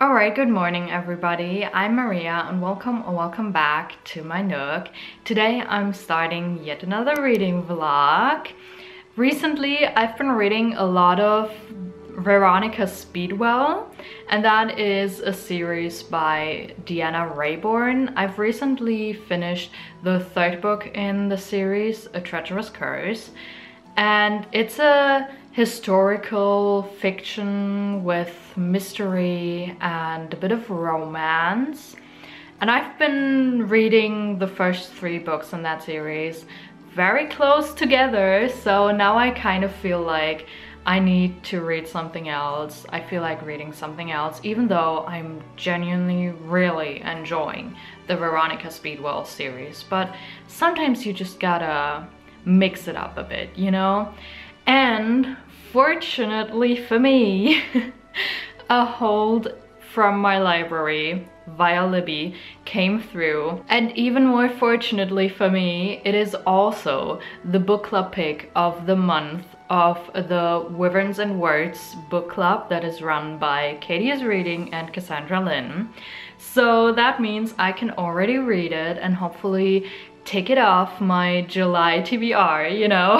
Alright, good morning everybody. I'm Maria and welcome or welcome back to my Nook. Today I'm starting yet another reading vlog. Recently I've been reading a lot of Veronica Speedwell and that is a series by Deanna Raybourn. I've recently finished the third book in the series, A Treacherous Curse and it's a historical fiction with mystery and a bit of romance. And I've been reading the first three books in that series very close together, so now I kind of feel like I need to read something else. I feel like reading something else, even though I'm genuinely really enjoying the Veronica Speedwell series. But sometimes you just gotta mix it up a bit, you know? And fortunately for me, a hold from my library via Libby came through and even more fortunately for me it is also the book club pick of the month of the Wyverns and Words book club that is run by Katie is Reading and Cassandra Lynn. So that means I can already read it and hopefully take it off my July TBR, you know?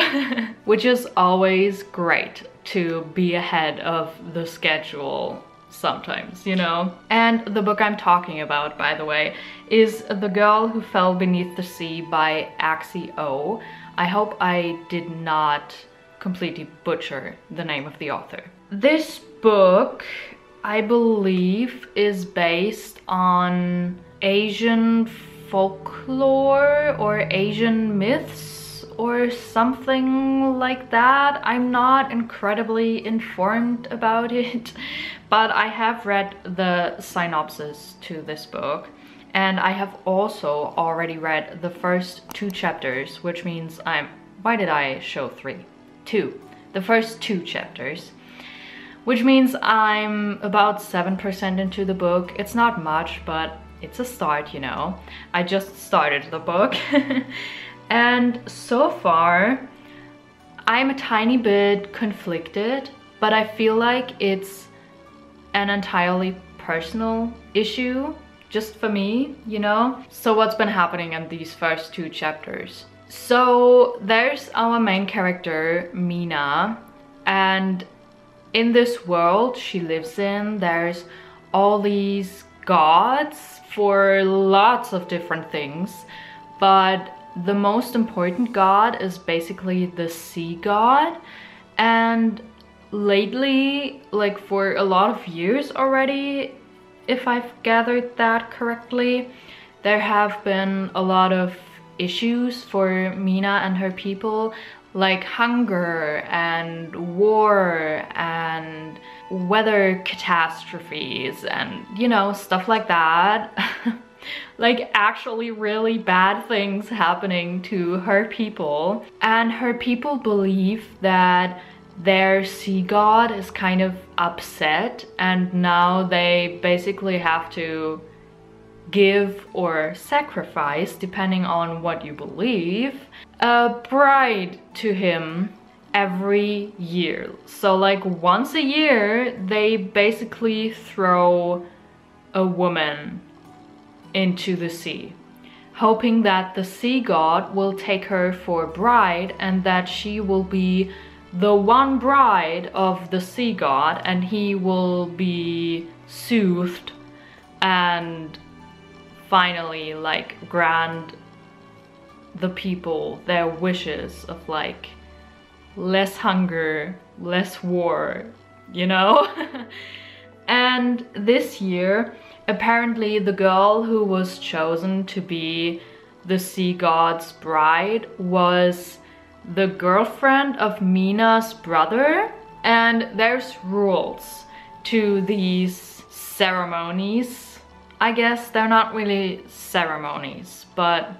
Which is always great to be ahead of the schedule sometimes, you know? And the book I'm talking about, by the way, is The Girl Who Fell Beneath the Sea by Axie O. I hope I did not completely butcher the name of the author. This book, I believe, is based on Asian folklore or Asian myths or something like that. I'm not incredibly informed about it, but I have read the synopsis to this book and I have also already read the first two chapters, which means I'm... Why did I show three? Two. The first two chapters which means I'm about 7% into the book. It's not much, but it's a start, you know. I just started the book. and so far, I'm a tiny bit conflicted, but I feel like it's an entirely personal issue just for me, you know? So what's been happening in these first two chapters? So there's our main character, Mina, and in this world she lives in, there's all these gods for lots of different things, but the most important god is basically the sea god. And lately, like for a lot of years already, if I've gathered that correctly, there have been a lot of issues for Mina and her people like hunger and war and weather catastrophes and you know stuff like that. Like actually really bad things happening to her people. And her people believe that their sea god is kind of upset and now they basically have to give or sacrifice, depending on what you believe, a bride to him every year. So like once a year, they basically throw a woman into the sea, hoping that the sea god will take her for a bride and that she will be the one bride of the sea god and he will be soothed and finally like grant the people their wishes of like less hunger, less war, you know? and this year, apparently the girl who was chosen to be the sea god's bride was the girlfriend of Mina's brother and there's rules to these ceremonies I guess they're not really ceremonies, but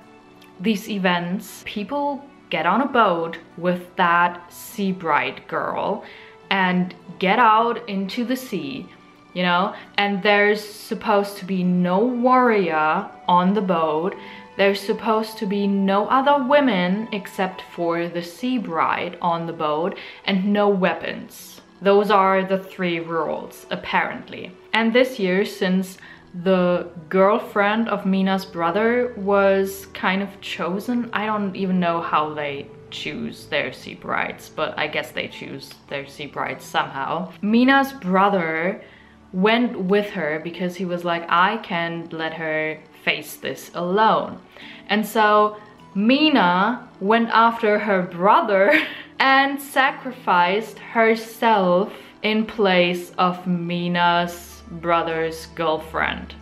these events, people get on a boat with that sea bride girl and get out into the sea, you know, and there's supposed to be no warrior on the boat. There's supposed to be no other women except for the sea bride on the boat and no weapons Those are the three rules, apparently. And this year, since the girlfriend of Mina's brother was kind of chosen, I don't even know how they choose their sea brides, but I guess they choose their sea brides somehow. Mina's brother went with her because he was like, I can't let her face this alone. And so Mina went after her brother and sacrificed herself in place of Mina's brother's girlfriend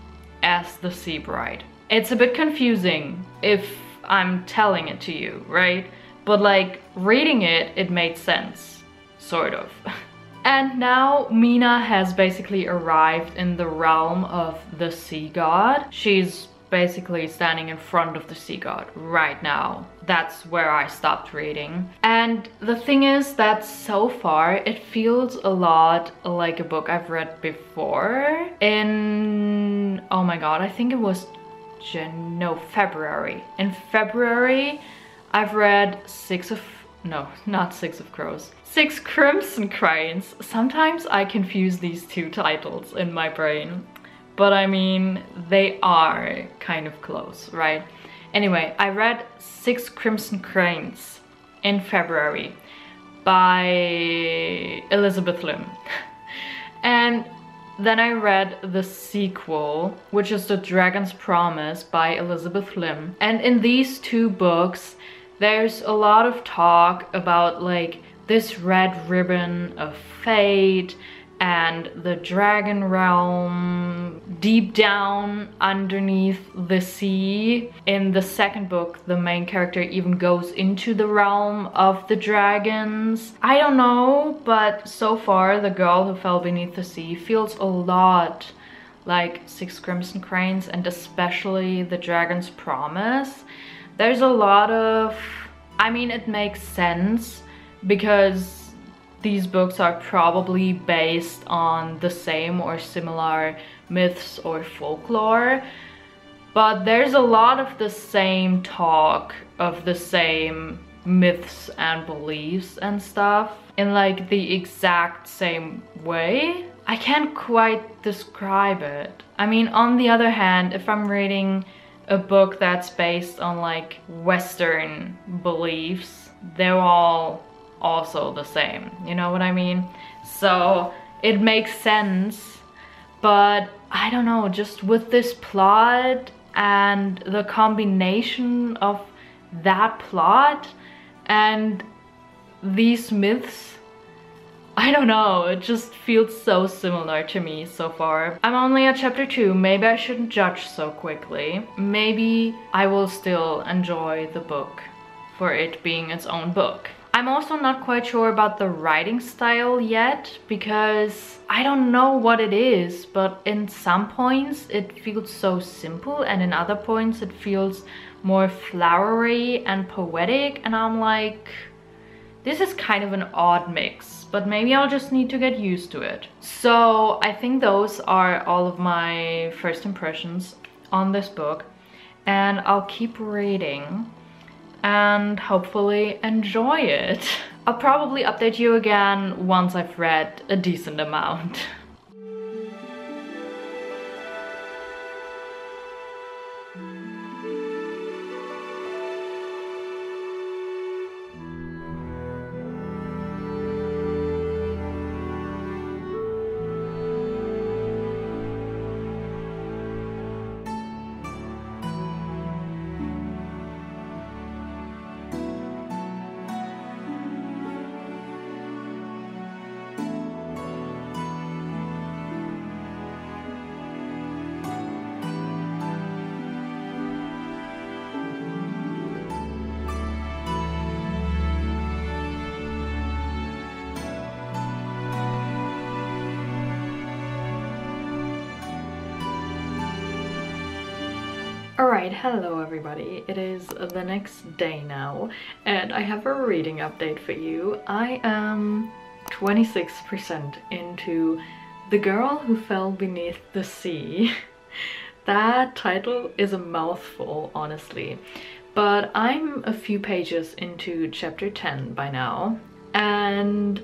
as the sea bride. It's a bit confusing if I'm telling it to you, right? But like reading it, it made sense, sort of. And now Mina has basically arrived in the realm of the sea god. She's basically standing in front of the sea god right now. That's where I stopped reading. And the thing is that so far it feels a lot like a book I've read before in, oh my god, I think it was Jan no, February. In February, I've read six of, no, not six of crows, six crimson cranes. Sometimes I confuse these two titles in my brain, but I mean, they are kind of close, right? Anyway, I read Six Crimson Cranes in February by Elizabeth Lim. and then I read the sequel, which is The Dragon's Promise by Elizabeth Lim. And in these two books, there's a lot of talk about like this red ribbon of fate and the dragon realm deep down underneath the sea. In the second book, the main character even goes into the realm of the dragons. I don't know, but so far the girl who fell beneath the sea feels a lot like Six Crimson Cranes and especially The Dragon's Promise. There's a lot of... I mean, it makes sense because these books are probably based on the same or similar myths or folklore but there's a lot of the same talk of the same myths and beliefs and stuff in like the exact same way. I can't quite describe it. I mean, on the other hand, if I'm reading a book that's based on like Western beliefs, they're all also the same. You know what I mean? So it makes sense, but I don't know, just with this plot and the combination of that plot and these myths, I don't know, it just feels so similar to me so far. I'm only at chapter 2, maybe I shouldn't judge so quickly. Maybe I will still enjoy the book for it being its own book. I'm also not quite sure about the writing style yet because I don't know what it is, but in some points it feels so simple and in other points it feels more flowery and poetic and I'm like, this is kind of an odd mix, but maybe I'll just need to get used to it. So I think those are all of my first impressions on this book and I'll keep reading and hopefully enjoy it. I'll probably update you again once I've read a decent amount. Alright, hello everybody. It is the next day now and I have a reading update for you. I am 26% into The Girl Who Fell Beneath the Sea. that title is a mouthful, honestly. But I'm a few pages into chapter 10 by now and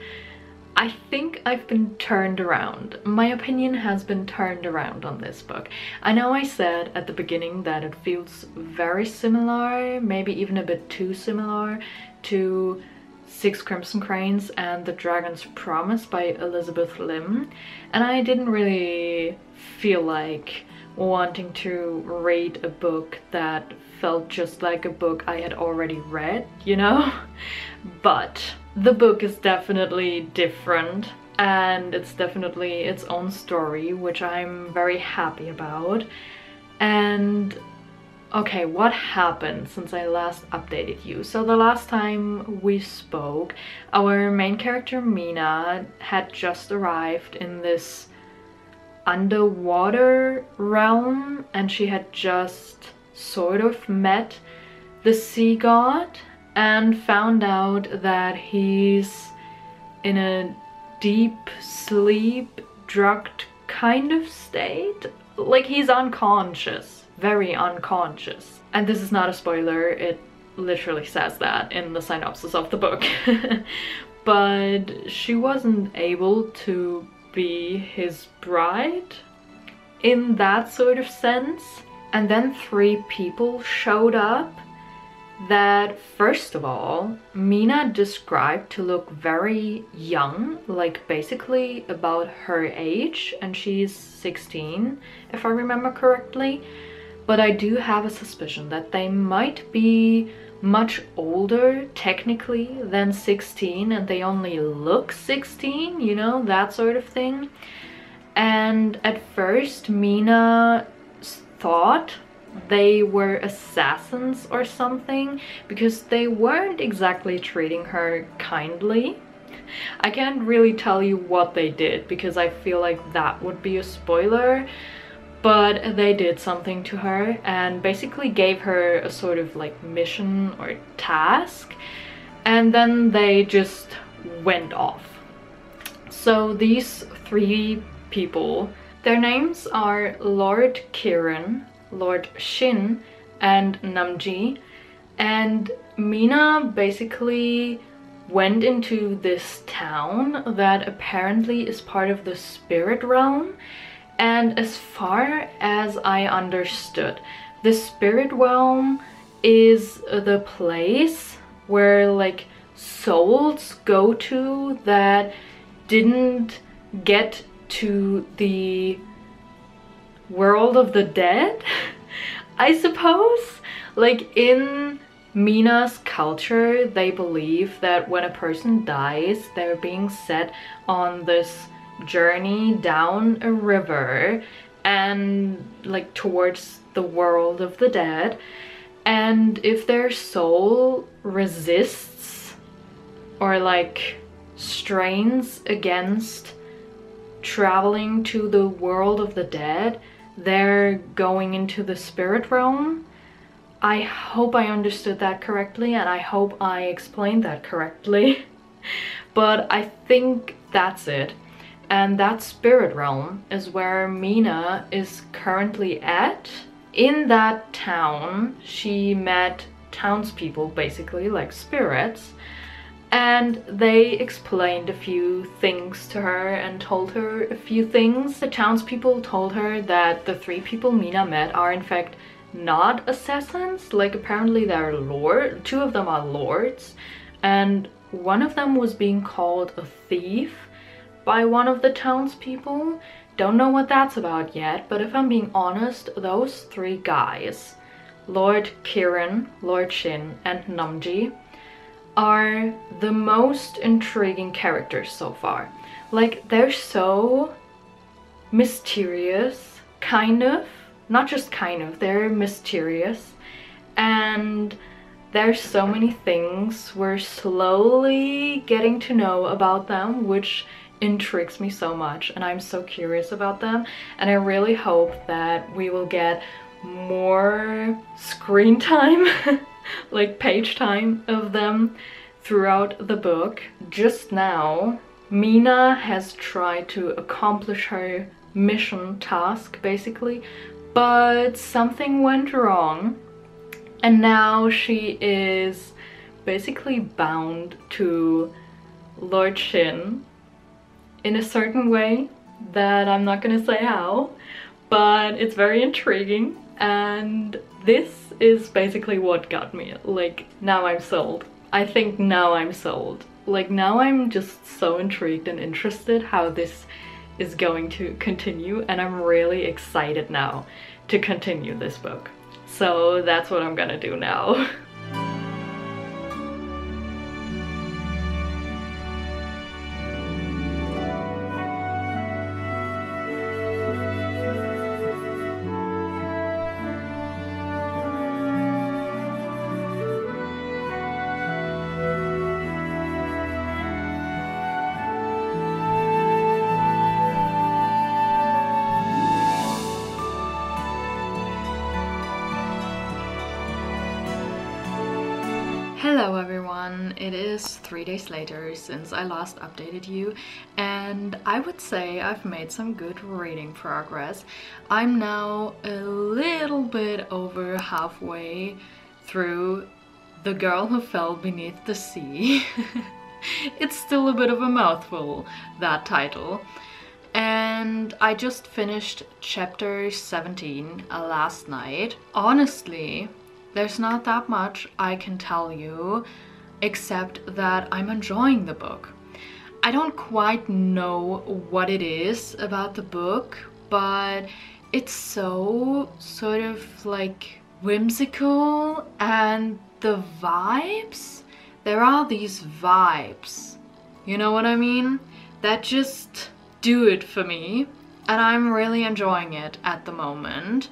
I think I've been turned around. My opinion has been turned around on this book. I know I said at the beginning that it feels very similar, maybe even a bit too similar to Six Crimson Cranes and The Dragon's Promise by Elizabeth Lim and I didn't really feel like wanting to read a book that felt just like a book I had already read, you know? But the book is definitely different and it's definitely its own story, which I'm very happy about. And okay, what happened since I last updated you? So the last time we spoke, our main character Mina had just arrived in this underwater realm and she had just sort of met the sea god and found out that he's in a deep sleep, drugged kind of state. Like he's unconscious, very unconscious. And this is not a spoiler, it literally says that in the synopsis of the book. but she wasn't able to be his bride in that sort of sense. And then three people showed up that first of all, Mina described to look very young, like basically about her age, and she's 16 if I remember correctly. But I do have a suspicion that they might be much older technically than 16 and they only look 16, you know, that sort of thing. And at first Mina thought they were assassins or something because they weren't exactly treating her kindly. I can't really tell you what they did because I feel like that would be a spoiler but they did something to her and basically gave her a sort of like mission or task and then they just went off. So these three people, their names are Lord Kirin, Lord Shin and Namgi. And Mina basically went into this town that apparently is part of the spirit realm. And as far as I understood the spirit realm is the place where like souls go to that didn't get to the world of the dead, I suppose. Like in Mina's culture, they believe that when a person dies, they're being set on this journey down a river and like towards the world of the dead. And if their soul resists or like strains against traveling to the world of the dead, they're going into the spirit realm. I hope I understood that correctly and I hope I explained that correctly. but I think that's it. And that spirit realm is where Mina is currently at. In that town, she met townspeople, basically, like spirits, and they explained a few things to her and told her a few things. The townspeople told her that the three people Mina met are in fact not assassins, like apparently they're lord, two of them are lords, and one of them was being called a thief by one of the townspeople. Don't know what that's about yet, but if I'm being honest, those three guys, Lord Kirin, Lord Shin, and Namgi, are the most intriguing characters so far. Like, they're so mysterious, kind of. Not just kind of, they're mysterious. And there's so many things we're slowly getting to know about them, which intrigues me so much and I'm so curious about them and I really hope that we will get more screen time like page time of them throughout the book. Just now, Mina has tried to accomplish her mission task, basically, but something went wrong. And now she is basically bound to Lord Shin in a certain way that I'm not gonna say how, but it's very intriguing and this is basically what got me. Like, now I'm sold. I think now I'm sold. Like, now I'm just so intrigued and interested how this is going to continue and I'm really excited now to continue this book. So that's what I'm gonna do now. it is three days later since I last updated you and I would say I've made some good reading progress. I'm now a little bit over halfway through The Girl Who Fell Beneath the Sea. it's still a bit of a mouthful, that title. And I just finished chapter 17 uh, last night. Honestly, there's not that much I can tell you except that I'm enjoying the book. I don't quite know what it is about the book, but it's so sort of like whimsical and the vibes, there are these vibes, you know what I mean? That just do it for me and I'm really enjoying it at the moment.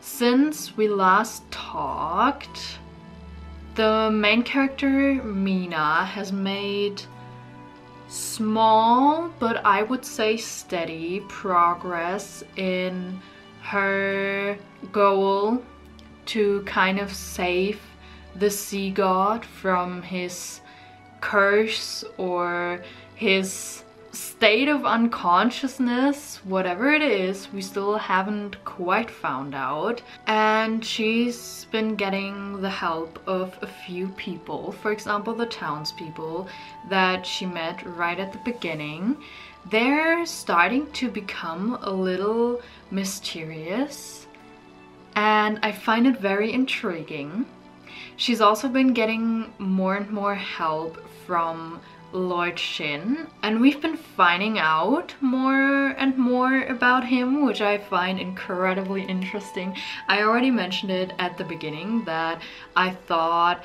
Since we last talked, the main character, Mina, has made small, but I would say steady progress in her goal to kind of save the sea god from his curse or his state of unconsciousness, whatever it is, we still haven't quite found out. And she's been getting the help of a few people, for example, the townspeople that she met right at the beginning. They're starting to become a little mysterious and I find it very intriguing. She's also been getting more and more help from Lord Shin and we've been finding out more and more about him which I find incredibly interesting. I already mentioned it at the beginning that I thought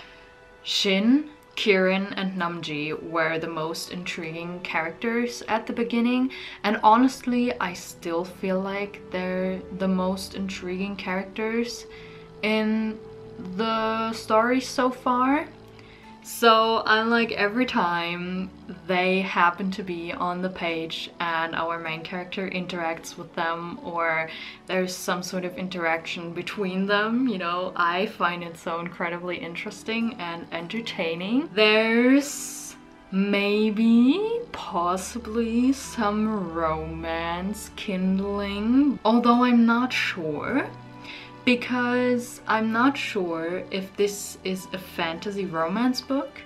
Shin, Kirin and Namgi were the most intriguing characters at the beginning and honestly I still feel like they're the most intriguing characters in the story so far. So unlike every time they happen to be on the page and our main character interacts with them or there's some sort of interaction between them, you know, I find it so incredibly interesting and entertaining. There's maybe possibly some romance kindling although I'm not sure because I'm not sure if this is a fantasy romance book.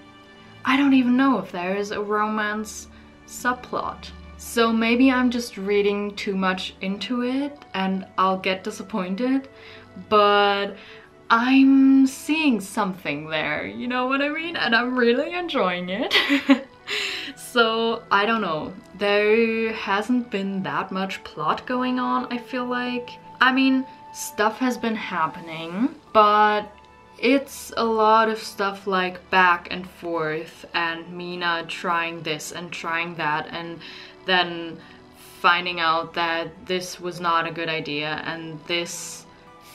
I don't even know if there is a romance subplot. So maybe I'm just reading too much into it and I'll get disappointed, but I'm seeing something there, you know what I mean? And I'm really enjoying it. so I don't know, there hasn't been that much plot going on, I feel like. I mean, stuff has been happening, but it's a lot of stuff like back and forth and Mina trying this and trying that and then finding out that this was not a good idea and this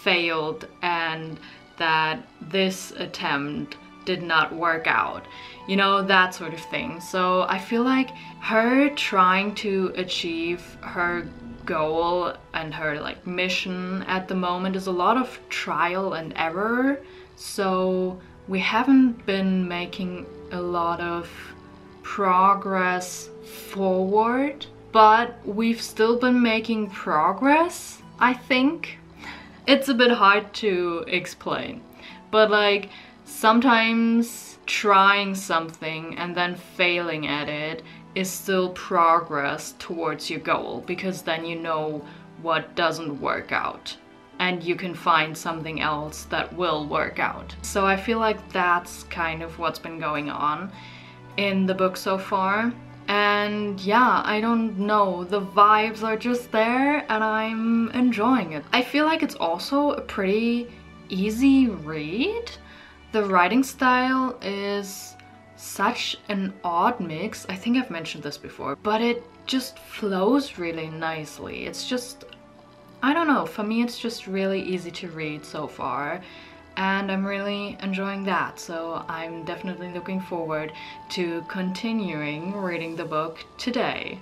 failed and that this attempt did not work out. You know that sort of thing. So i feel like her trying to achieve her goal and her like mission at the moment is a lot of trial and error. So we haven't been making a lot of progress forward but we've still been making progress I think. It's a bit hard to explain but like sometimes trying something and then failing at it is still progress towards your goal because then you know what doesn't work out and you can find something else that will work out. So I feel like that's kind of what's been going on in the book so far. And yeah, I don't know, the vibes are just there and I'm enjoying it. I feel like it's also a pretty easy read. The writing style is such an odd mix. I think I've mentioned this before, but it just flows really nicely. It's just I don't know, for me it's just really easy to read so far and I'm really enjoying that so I'm definitely looking forward to continuing reading the book today.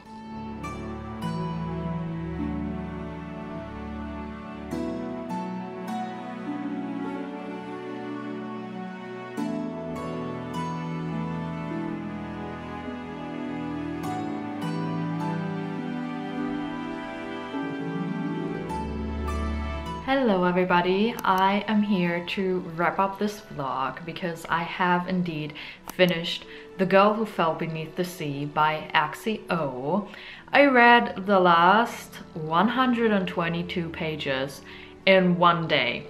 Everybody, I am here to wrap up this vlog because I have indeed finished The Girl Who Fell Beneath the Sea by Axie O. I read the last 122 pages in one day,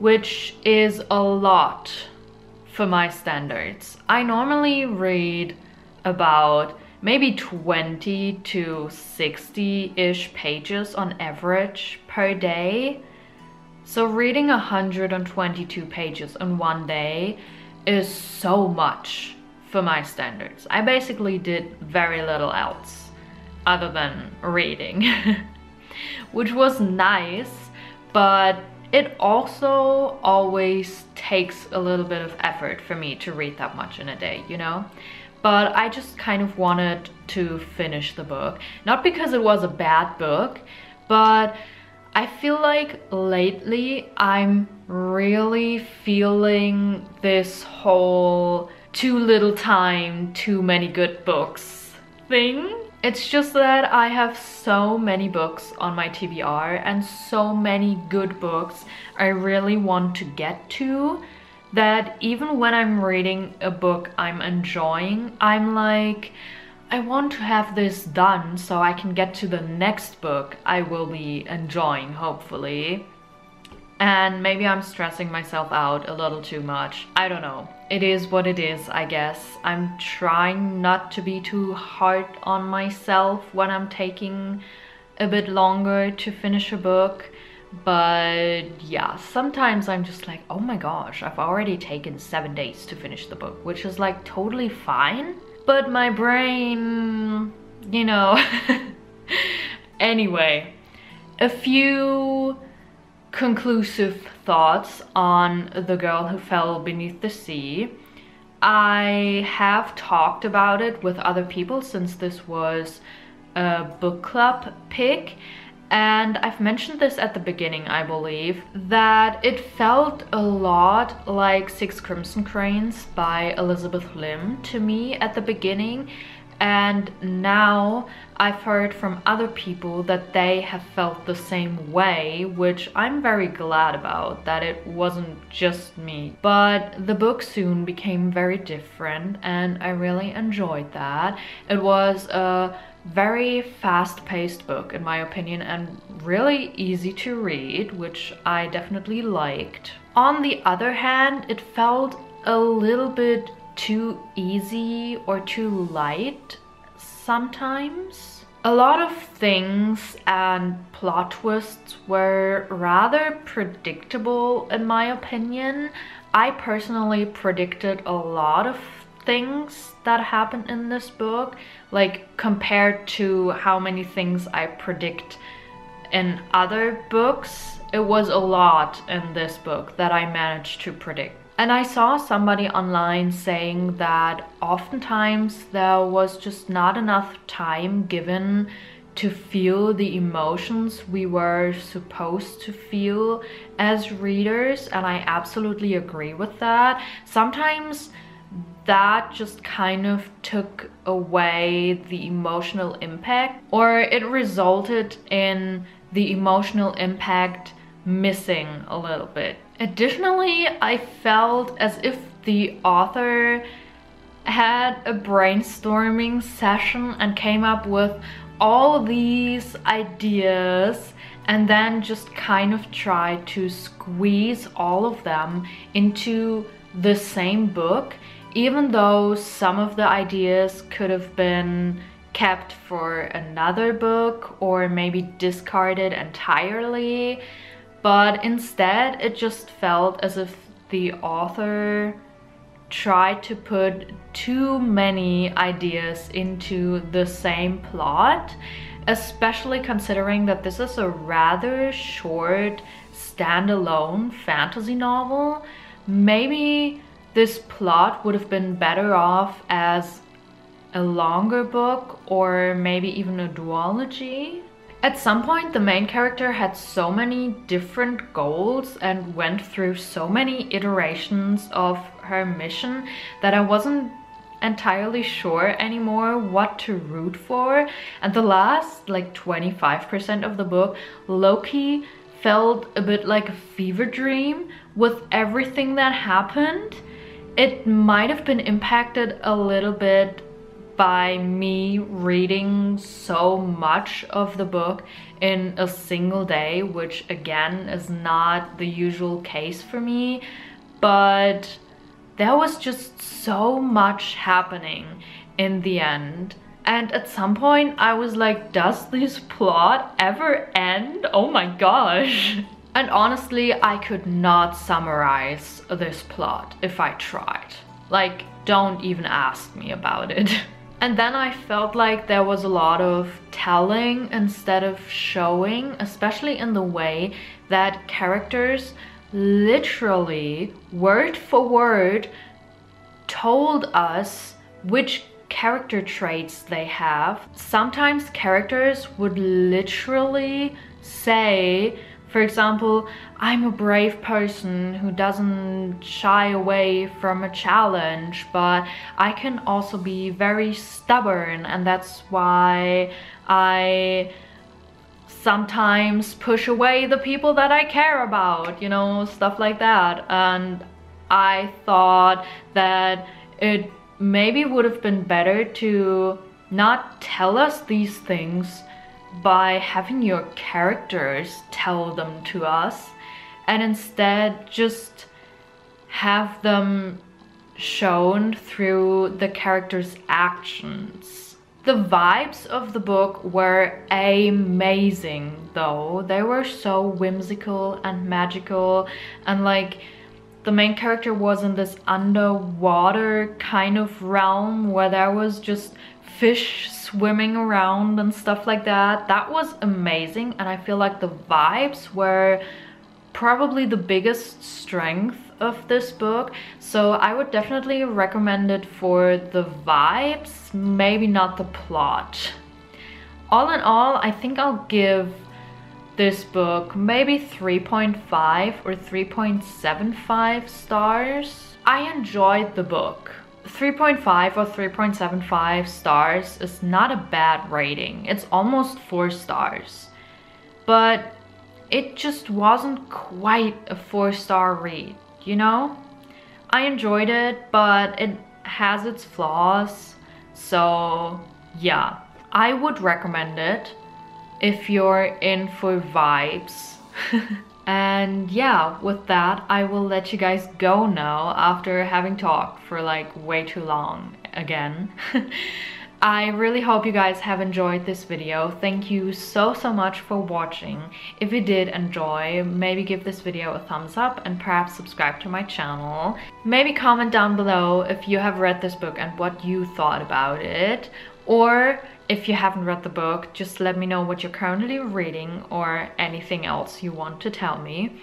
which is a lot for my standards. I normally read about maybe 20 to 60-ish pages on average per day so reading 122 pages in one day is so much for my standards. I basically did very little else other than reading, which was nice, but it also always takes a little bit of effort for me to read that much in a day, you know? But I just kind of wanted to finish the book. Not because it was a bad book, but I feel like lately I'm really feeling this whole too little time, too many good books thing. It's just that I have so many books on my TBR and so many good books I really want to get to that even when I'm reading a book I'm enjoying, I'm like, I want to have this done so I can get to the next book I will be enjoying, hopefully. And maybe I'm stressing myself out a little too much. I don't know. It is what it is, I guess. I'm trying not to be too hard on myself when I'm taking a bit longer to finish a book. But yeah, sometimes I'm just like, oh my gosh, I've already taken seven days to finish the book, which is like totally fine but my brain, you know. anyway, a few conclusive thoughts on The Girl Who Fell Beneath the Sea. I have talked about it with other people since this was a book club pick and I've mentioned this at the beginning, I believe, that it felt a lot like Six Crimson Cranes by Elizabeth Lim to me at the beginning. And now I've heard from other people that they have felt the same way, which I'm very glad about, that it wasn't just me. But the book soon became very different and I really enjoyed that. It was a very fast-paced book in my opinion and really easy to read which I definitely liked. On the other hand it felt a little bit too easy or too light sometimes. A lot of things and plot twists were rather predictable in my opinion. I personally predicted a lot of things that happen in this book like compared to how many things I predict in other books it was a lot in this book that I managed to predict and I saw somebody online saying that oftentimes there was just not enough time given to feel the emotions we were supposed to feel as readers and I absolutely agree with that. Sometimes that just kind of took away the emotional impact or it resulted in the emotional impact missing a little bit. Additionally, I felt as if the author had a brainstorming session and came up with all these ideas and then just kind of tried to squeeze all of them into the same book even though some of the ideas could have been kept for another book or maybe discarded entirely but instead it just felt as if the author tried to put too many ideas into the same plot especially considering that this is a rather short standalone fantasy novel. Maybe this plot would have been better off as a longer book or maybe even a duology at some point, the main character had so many different goals and went through so many iterations of her mission that I wasn't entirely sure anymore what to root for. And the last like 25% of the book, lowkey felt a bit like a fever dream with everything that happened. It might have been impacted a little bit by me reading so much of the book in a single day, which again is not the usual case for me, but there was just so much happening in the end. And at some point I was like, does this plot ever end? Oh my gosh. And honestly, I could not summarize this plot if I tried. Like, don't even ask me about it. And then I felt like there was a lot of telling instead of showing, especially in the way that characters literally, word for word, told us which character traits they have. Sometimes characters would literally say for example, I'm a brave person who doesn't shy away from a challenge, but I can also be very stubborn and that's why I sometimes push away the people that I care about, you know, stuff like that. And I thought that it maybe would have been better to not tell us these things by having your characters tell them to us and instead just have them shown through the characters' actions. The vibes of the book were amazing though. They were so whimsical and magical and like the main character was in this underwater kind of realm where there was just fish swimming around and stuff like that. That was amazing and I feel like the vibes were probably the biggest strength of this book. So I would definitely recommend it for the vibes, maybe not the plot. All in all, I think I'll give this book maybe 3.5 or 3.75 stars. I enjoyed the book. 3.5 or 3.75 stars is not a bad rating. It's almost 4 stars. But it just wasn't quite a 4 star read, you know? I enjoyed it, but it has its flaws. So yeah, I would recommend it if you're in for vibes. And yeah, with that, I will let you guys go now after having talked for like way too long again. I really hope you guys have enjoyed this video. Thank you so, so much for watching. If you did enjoy, maybe give this video a thumbs up and perhaps subscribe to my channel. Maybe comment down below if you have read this book and what you thought about it. Or if you haven't read the book, just let me know what you're currently reading or anything else you want to tell me.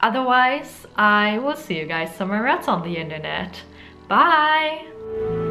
Otherwise, I will see you guys somewhere else on the internet. Bye!